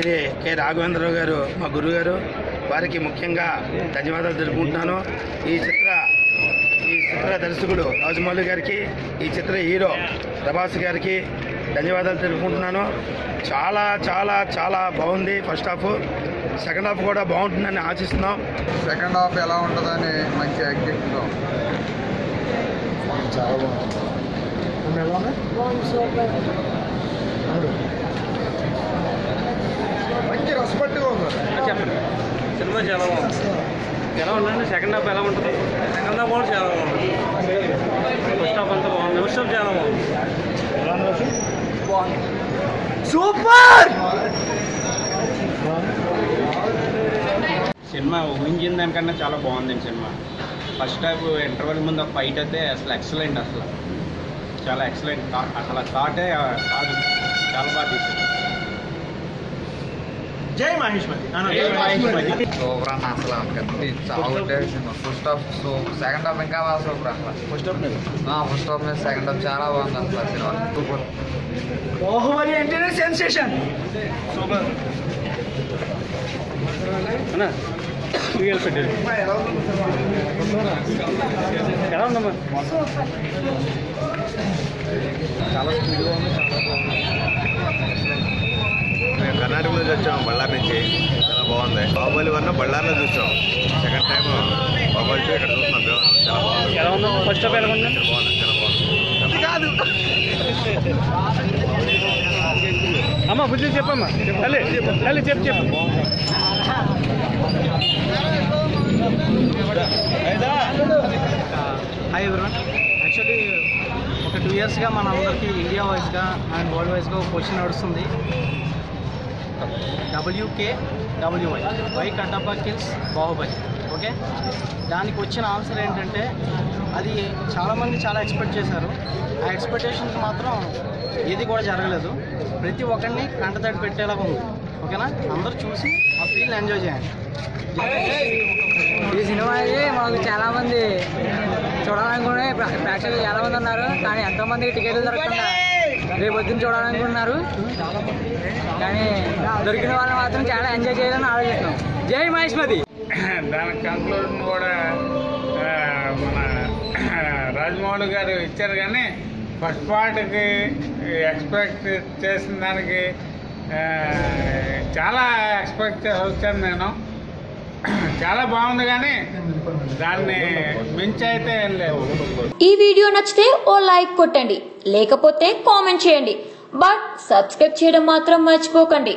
Shri K. Raghavendra Rao గారు మా గురువు గారు వారికి ముఖ్యంగా ధన్యవాదాలు తెలుపుకుంటున్నాను. ఈ చిత్ర ఈ చిత్ర దర్శకుడు రాజమౌళి గారికి ఈ చిత్ర హీరో ప్రభాస్ గారికి ధన్యవాదాలు తెలుపుకుంటున్నాను. చాలా చాలా చాలా బాగుంది ఫస్ట్ హాఫ్. సెకండ్ హాఫ్ కూడా బాగుంటుందని ఆశిస్తున్నాం. సెకండ్ హాఫ్ ఎలా ఉంటుందని మంచి చాలా బాగుంది అమ్మ ఎలా ఉంది అవును. మంచి రెస్పెక్ట్గా ఉంది చెప్పండి సినిమా చాలా బాగుంది. ఎలా ఉందండి? సెకండ్ హాఫ్ ఎలా ఉంటుంది? సెకండ్ హాఫ్ కూడా చాలా బాగుంది. ఫస్ట్ హాఫ్ అంతా బాగుంది? ఫస్ట్ హాఫ్ చాలా బాగుంది. రవి? సినిమా ఊహించిన దానికన్నా చాలా బాగుందండి సినిమా. ఫస్ట్ హాఫ్ ఇంటర్వెల్ ముందు ఒక ఫైట్ అయితే అసలు ఎక్సలెంట్ అసలు. చాలా ఎక్సలెంట్ అసలు థాటే కాదు. చాలా బాగా తీసారు జై మహేష్మతి సూపర్ అన్న అసలు కత్తి చాలా కొట్టేసింది first half so second half ఇంకా బాగా సూపర్ అసలు ఫస్ట్ హాఫ్ మీద ఫస్ట్ హాఫ్ మీద సెకండ్ హాఫ్ చాలా బాగుంది అసలు ఆ సినిమా సూపర్ బాహుబలి అంటేనే సెన్సేషన్ సూపర్ అన్నా సీరియల్ పెట్టారు ఎలా ఉందమ్మా చాలా స్పీడ్గా ఉంది చాలా బాగుంది మేము కర్ణాటక నుంచి వచ్చాము బళ్ళారి నుంచి చాలా బాగుంది. బాహుబలి వన్ బళ్ళారిలో చూసాం. సెకండ్ టైం బాహుబలి టూ ఇక్కడ చూస్తున్నాం. చాలా బాగుంది. ఎలా ఉందా? ఫస్ట్ హాఫ్ ఎలా ఉంది? చాలా బాగుంది చాలా బాగుంది. అమ్మ బుద్ధి చెప్పమ్మా. తల్లి తల్లి చెప్పు చెప్పు. హాయ్ ఎవరివన్ యాక్చువల్లీ ఒక టూ ఇయర్స్గా మన అందరికీ ఇండియా వైజ్గా అండ్ వరల్డ్ వైజ్గా ఒక క్వశ్చన్ నడుస్తుంది. W K W Y why Kattappa kills Baahubali. Okay దానికి వచ్చిన ఆన్సర్ ఏంటంటే అది చాలామంది చాలా ఎక్స్పెక్ట్ చేశారు. ఆ ఎక్స్పెక్టేషన్కి మాత్రం ఏది కూడా జరగలేదు. ప్రతి ఒక్కరిని కంటతడి పెట్టేలాగా ఉంది. ఓకేనా అందరూ చూసి ఆ ఫీల్ ఎంజాయ్ చేయండి. ఈ సినిమా మాకు చాలామంది చూడాలనుకునే ప్రేక్షకులు చాలామంది ఉన్నారు. కానీ ఎంతోమందికి టికెట్లు దొరకకుండా రేపు పొద్దున్న చూడాలనుకుంటున్నారు. కానీ దొరికిన వాళ్ళు మాత్రం చాలా ఎంజాయ్ చేయాలని ఆలోచిస్తున్నాం. జై మహేష్మతి. దానికి కంక్లూజన్ కూడా మన రాజమౌళి గారు ఇచ్చారు కానీ ఫస్ట్ పార్ట్కి ఎక్స్పెక్ట్ చేసిన దానికి చాలా ఎక్స్పెక్ట్ చేసి వచ్చాను నేను. చాలా బాగుంది కానీ దాన్ని మించైతే ఏం లేదు. ఈ వీడియో నచ్చితే ఓ లైక్ కొట్టండి లేకపోతే కామెంట్ చేయండి. బట్ సబ్స్క్రైబ్ చేయడం మాత్రం మర్చిపోకండి.